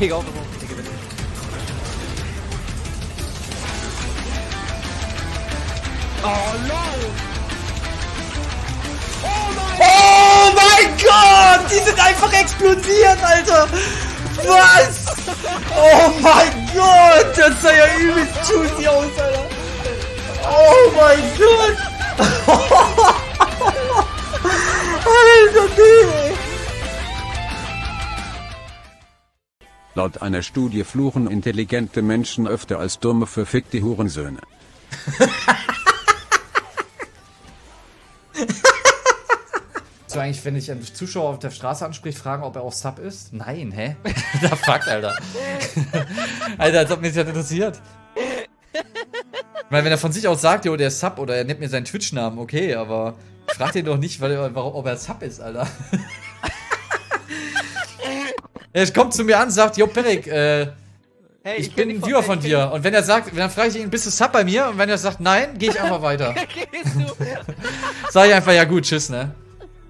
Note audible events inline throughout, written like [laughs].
Okay, go, go, go. Ich gewinne. Oh mein Gott! Die sind einfach explodiert, Alter! Was? Oh mein Gott! Das sah ja übelst juicy aus, Alter! Oh mein Gott! [laughs] Alter, nee! Laut einer Studie fluchen intelligente Menschen öfter als dumme verfickte Hurensöhne. So eigentlich, wenn ich einen Zuschauer auf der Straße anspricht, fragen, ob er auch Sub ist? Nein, hä? [laughs] da fuck, Alter. Alter, als ob mich das interessiert. Weil wenn er von sich aus sagt, jo, der ist Sub oder er nimmt mir seinen Twitch-Namen, okay, aber frag den doch nicht, weil, er- warum, ob er Sub ist, Alter. Er kommt zu mir an und sagt, jo, Perik, äh, Hey, ich, kenn bin ein Viewer von- ich dir. Und wenn er sagt, dann frage ich ihn, bist du Sub bei mir? Und wenn er sagt, nein, gehe ich einfach [laughs] weiter. [laughs] Sag ich einfach, ja gut, tschüss, ne?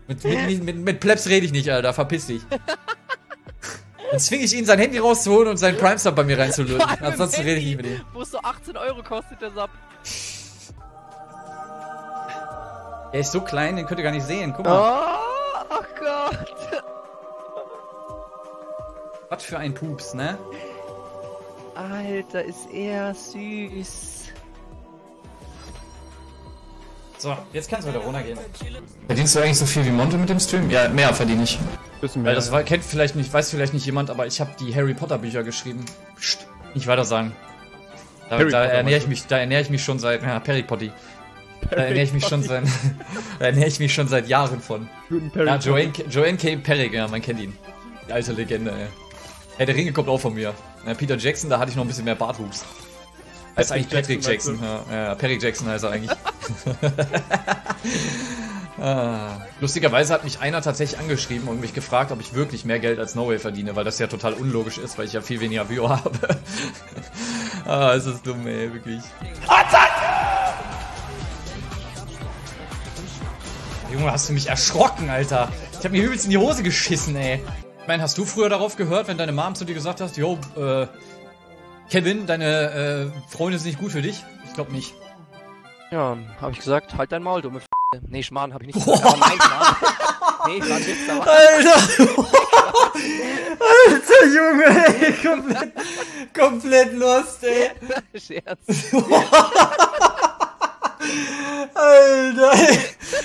Mit, mit, mit, mit Plebs rede ich nicht, Alter, verpiss dich. [laughs] Dann zwinge ich ihn, sein Handy rauszuholen und seinen Prime-Sub bei mir reinzulösen. Ansonsten rede ich nicht mit ihm. Wo es so 18 Euro kostet, der Sub. Er ist so klein, den könnt ihr gar nicht sehen. Guck mal. Oh, oh Gott. Was für ein Pups, ne? Alter, ist er süß. So, jetzt kannst du wieder runtergehen. Verdienst du eigentlich so viel wie Monte mit dem Stream? Ja, mehr verdiene ich. Bisschen Weil das war, kennt vielleicht nicht, weiß vielleicht nicht jemand, aber ich habe die Harry Potter Bücher geschrieben. Psst, nicht weiter sagen. Da, Harry da Potter ernähre ich mich, da ernähre ich mich schon seit, ja, Perry Potty. Da ernähre ich mich schon seit, [laughs] da ernähre ich mich schon seit Jahren von. Guten Perry Ja, Joanne, Joanne K. Perrig, ja, man kennt ihn. Die alte Legende, ey. Hey, der Ringe kommt auch von mir. Ja, Peter Jackson, da hatte ich noch ein bisschen mehr Bartwuchs. Ist eigentlich Patrick Jackson, Jackson. Ja, ja, Perry Jackson heißt er eigentlich. [laughs] ah. Lustigerweise hat mich einer tatsächlich angeschrieben und mich gefragt, ob ich wirklich mehr Geld als No Way verdiene, weil das ja total unlogisch ist, weil ich ja viel weniger Viewer [laughs] habe. ah, ist das dumm, ey, wirklich. Junge, hast du mich erschrocken, Alter. Ich hab mir übelst in die Hose geschissen, ey. Meine, hast du früher darauf gehört, wenn deine Mom zu dir gesagt hat, yo, äh, Kevin, deine äh, Freunde sind nicht gut für dich? Ich glaube nicht. Ja, hab ich gesagt, halt dein Maul, dumme F***. Nee, Schmarrn hab ich nicht [laughs] gesagt, aber nein, Schmarrn. Nee, ein Witz, aber... Alter! Alter, Junge, ey, komplett, komplett lost, ey. [laughs] Scherz. Alter, ey.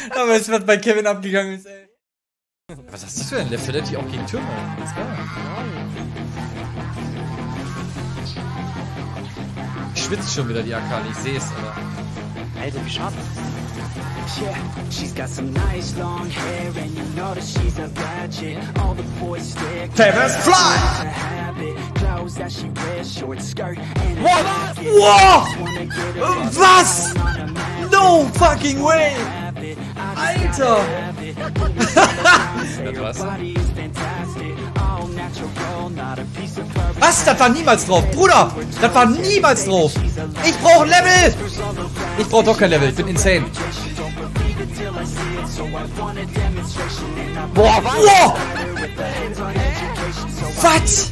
Aber es wird bei Kevin abgegangen ist, ey. Was hast du für ein Level, die auch gegen Türme? Ist geil. Ich schwitze schon wieder, die Akali, ich sehe es, Alter. Alter, wie schade. Yeah, she's got some nice long hair, and you know that she's a chick. All the boys stare. Feathers fly! It's a habit. Clothes that she wears, short skirt and a What? Wow! Was? map, No fucking way! Alter! Das war's. Was? Das war niemals drauf. Bruder, das war niemals drauf. Ich brauche Level. Ich brauche doch kein Level. Ich bin insane. Boah, boah. Was?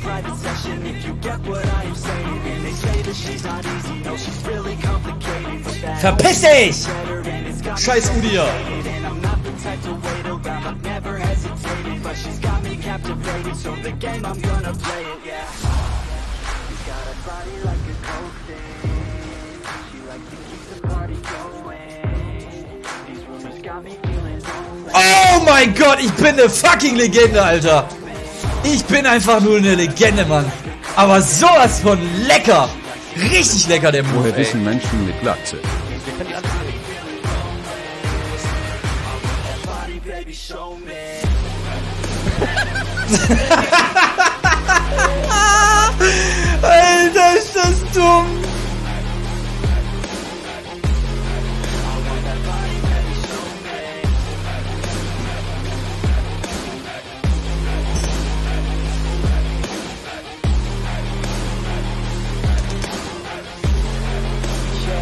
Verpiss dich! Scheiß Udir! Oh mein Gott, ich bin eine fucking Legende, Alter! Ich bin einfach nur eine Legende, Mann! Aber sowas von lecker! Richtig lecker, der Move, Woher wissen Menschen mit Glatze? Alter, ist das dumm!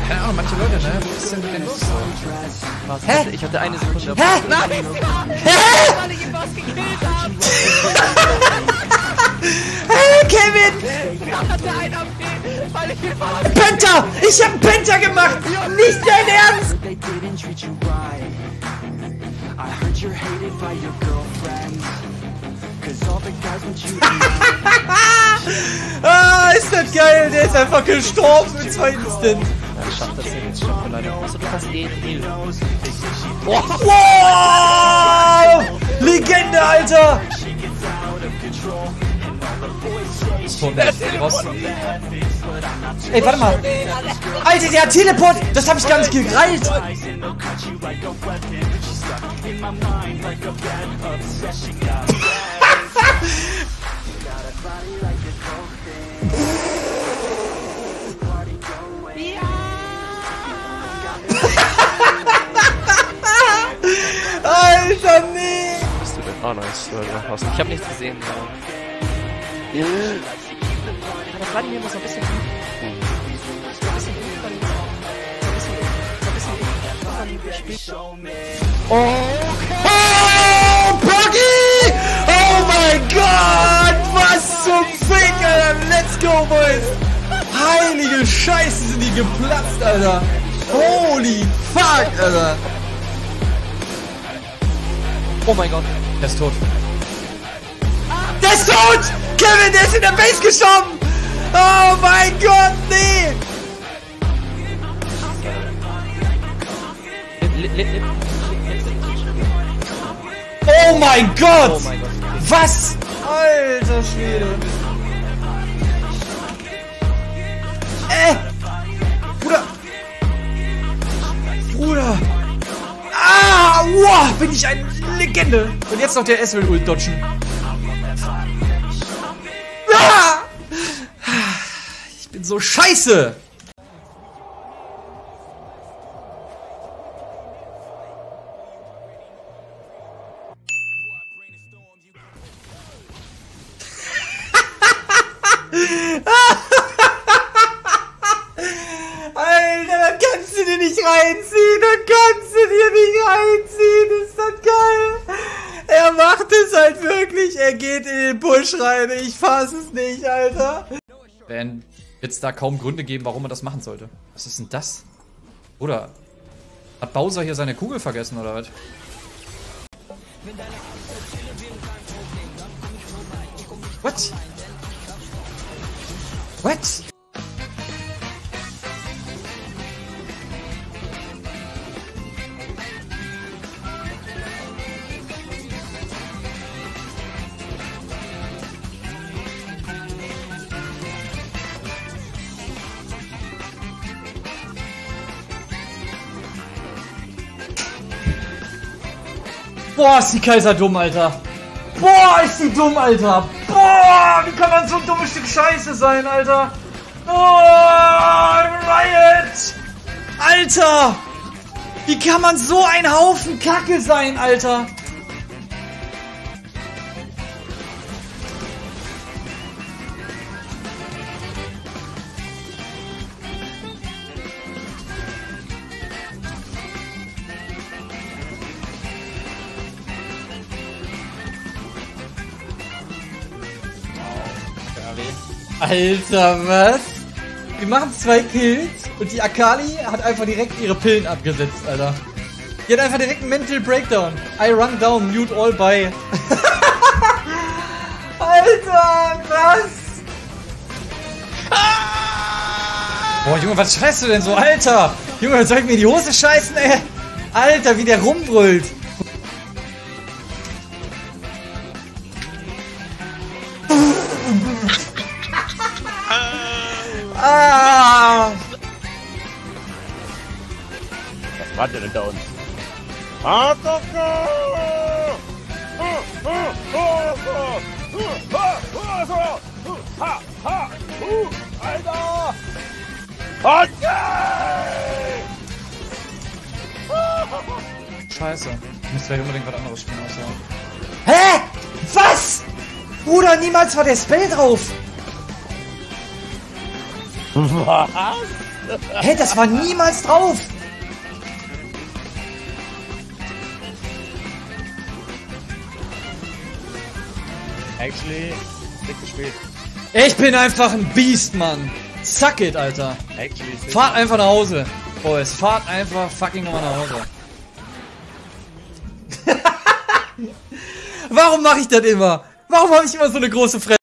Keine Ahnung, manche Leute, ne? Was ist denn mit? Was? Hä? Ich hatte eine Sekunde. Hä? Nein! Penta! Ich hab Penta gemacht! Nicht dein Ernst! They didn't treat you right. I heard you're hated by your girlfriend. Cause all the guys want you to [laughs] Ah, ist das geil! Der ist einfach gestorben im zweiten Stint. Ja, schafft das hier jetzt schon leider. Außer du kannst eh Heal. Wow! Legende, Alter! Ey, warte mal. Alter, der hat Teleport! Das hab ich gar nicht gereilt! [laughs] Alter, nee! Bist du denn? Ah, nice. Hast- Ich hab nichts gesehen. Ja. Ja, das Vladimir muss noch ein bisschen. Oh, Puggy! Oh mein Gott! Was zum Fick, Alter! Let's go, boys! Heilige Scheiße, sind die geplatzt, Alter! Holy fuck, Alter! Oh mein Gott. Der ist tot. Der ist tot! Kevin, der ist in der Base gestorben! Oh mein Gott, nee! Oh mein Gott! Oh mein Gott. Was? Alter Schwede. Äh! Bruder! Bruder! Ah! Wow! Bin ich eine Legende! Und jetzt noch der S-Will ult dodgen. Ah! Ich bin so scheiße! Rein. Ich fass es nicht, Alter. Dann wird es da kaum Gründe geben, warum man das machen sollte. Was ist denn das? Oder hat Bowser hier seine Kugel vergessen oder was? What? What? Boah, ist die Kaiser dumm, Alter. Boah, ist die dumm, Alter. Boah, wie kann man so ein dummes Stück Scheiße sein, Alter. Oh, Riot. Alter. Wie kann man so ein Haufen Kacke sein, Alter. Alter, was? Wir machen zwei Kills und die Akali hat einfach direkt ihre Pillen abgesetzt, Alter. Die hat einfach direkt einen Mental Breakdown. I run down, mute all by. [laughs] Alter, was? Boah, Junge, was schreist du denn so, Alter? Junge, soll ich mir die Hose scheißen, ey? Alter, wie der rumbrüllt. Ah! Was macht ihr denn ha, uh, Alter! Okay! Scheiße. Ich muss gleich unbedingt was anderes spielen außer. Hä? Was? Bruder, niemals war der Spell drauf. Was? Hä, das war niemals drauf. Actually, dick gespielt. Ich bin einfach ein Biest, Mann. Suck it, Alter. Actually, Fahrt einfach nach Hause. Boys, fahrt einfach fucking nochmal nach Hause. [laughs] Warum mache ich das immer? Warum habe ich immer so eine große Fresse?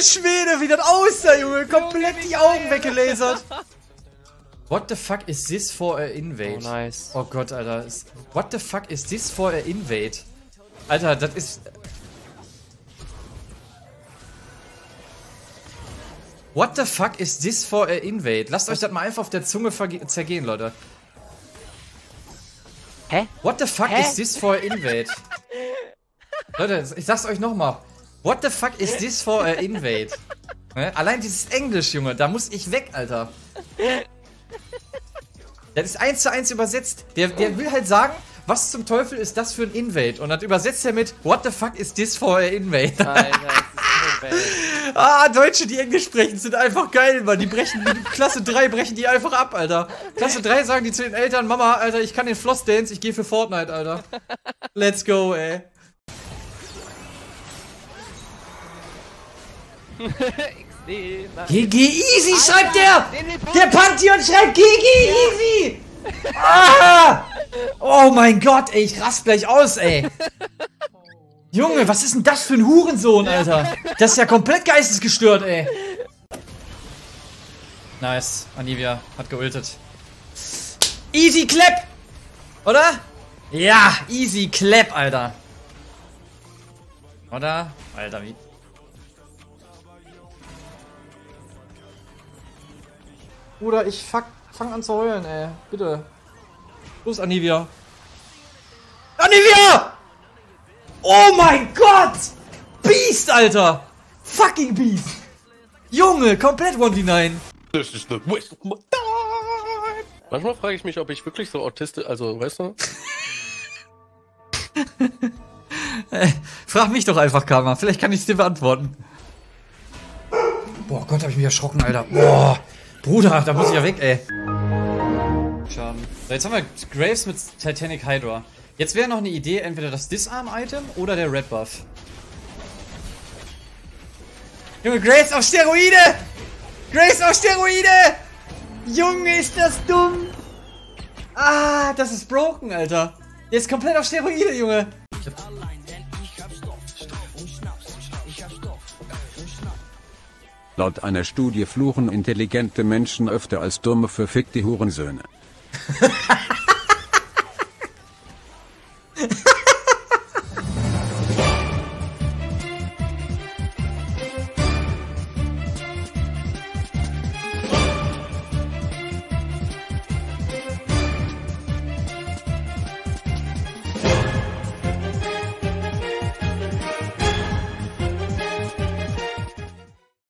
Alter Schwede, wie das aussah, Junge. Komplett die Augen weggelasert. What the fuck is this for a invade? Oh, nice. Oh Gott, Alter. What the fuck is this for a invade? Alter, das ist... What the fuck is this for a invade? Lasst euch das mal einfach auf der Zunge zergehen, Leute. Hä? What the fuck Hä? is this for a invade? [laughs] Leute, ich sag's euch nochmal. What the fuck is this for a invade? Ne? Allein dieses Englisch, Junge, da muss ich weg, Alter. Das ist eins zu eins übersetzt. Der, der will halt sagen, was zum Teufel ist das für ein Invade? Und dann übersetzt er mit What the fuck is this for a invade? Alter, das ist. [laughs] Ah, Deutsche, die Englisch sprechen, sind einfach geil, Mann. Die brechen, die Klasse 3 brechen die einfach ab, Alter. Klasse 3 sagen die zu den Eltern, Mama, Alter, ich kann den Floss Dance, ich gehe für Fortnite, Alter. Let's go, ey. GG Easy schreibt der! Der Pantheon schreibt GG Easy! Ah! Oh mein Gott, ey, ich rast gleich aus, ey. Junge, was ist denn das für ein Hurensohn, Alter? Das ist ja komplett geistesgestört, ey. Nice, Anivia hat geultet. Easy Clap! Oder? Ja, easy Clap, Alter. Oder? Alter, wie... Bruder, ich fuck, fang an zu heulen, ey. Bitte. Los, Anivia. Anivia! Oh mein Gott! Beast, Alter! Fucking Beast! Junge, komplett 1v9. This is the waste of my time. Manchmal frage ich mich, ob ich wirklich so autistisch, also weißt du? [laughs] Frag mich doch einfach, Karma. Vielleicht kann ich es dir beantworten. Boah, Gott, hab ich mich erschrocken, Alter. Boah, Bruder, da muss ich ja weg, ey. Schaden. So, jetzt haben wir Graves mit Titanic Hydra. Jetzt wäre noch eine Idee, entweder das Disarm-Item oder der Red Buff. Junge, Graves auf Steroide! Graves auf Steroide! Junge, ist das dumm! Ah, das ist broken, Alter. Der ist komplett auf Steroide, Junge. Laut einer Studie fluchen intelligente Menschen öfter als dumme verfickte Hurensöhne. [laughs]